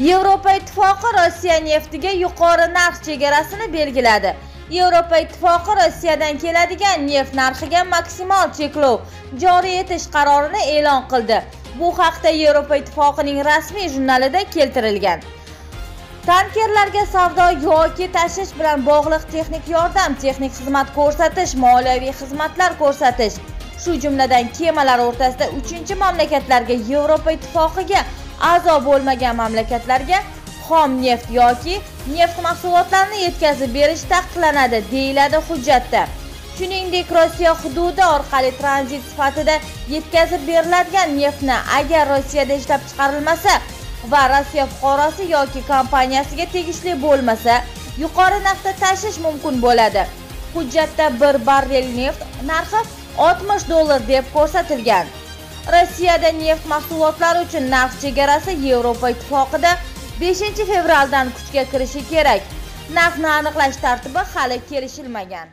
Yevropa ittifoqi Rossiya neftiga yuqori narx chegarasini belgiladi. Yevropa ittifoqi Rossiyadan keladigan neft narxiga maksimal cheklov joriy etish qarorini e'lon qildi. Bu haqda Yevropa ittifoqining rasmiy jurnalida keltirilgan. Tankerlarga savdo yoki tashish bilan bog'liq texnik yordam, texnik xizmat ko'rsatish, moliyaviy xizmatlar ko'rsatish, shu jumladan kemalar o'rtasida uchinchi mamlakatlarga Yevropa ittifoqiga a'zo bo'lmagan mamlakatlarga xom neft yoki neft mahsulotlarini yetkazib berish taqiqlanadi deyiladi hujjatda. Shuningdek rossiya hududi orqali tranzit sifatida yetkazib beriladigan neftni agar rossiyada ishlab chiqarilmasa va rossiya fuqarosi yoki kompaniyasiga tegishli bo'lmasa yuqori narxda tashish mumkin bo'ladi. Hujjatda bir barrel neft narxi 60 dollar deb ko'rsatilgan. Rossiyada neft mahsulotlari uchun narx chegarasi yevropa ittifoqida 5 fevraldan kuchga kirishi kerak. Narxni aniqlash tartibi hali kelishilmagan.